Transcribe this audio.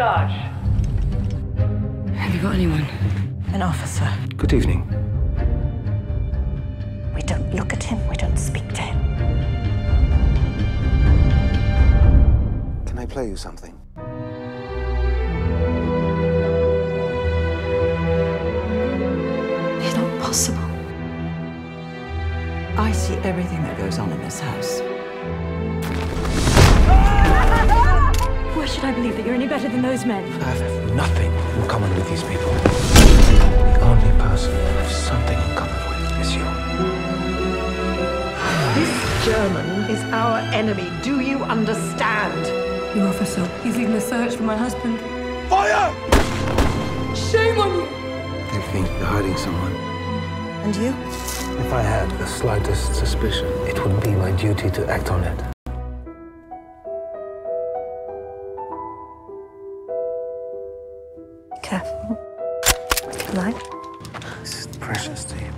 charge. Have you got anyone? An officer. Good evening. We don't look at him, we don't speak to him. Can I play you something? It's not possible. I see everything that goes on in this house. Believe that you're any better than those men? I have nothing in common with these people. The only person I have something in common with is you. This German is our enemy. Do you understand? Your officer. He's leading the search for my husband. Fire! Shame on you! They think you're hiding someone. And you? If I had the slightest suspicion, it would be my duty to act on it. Careful. Your life. This is precious to you.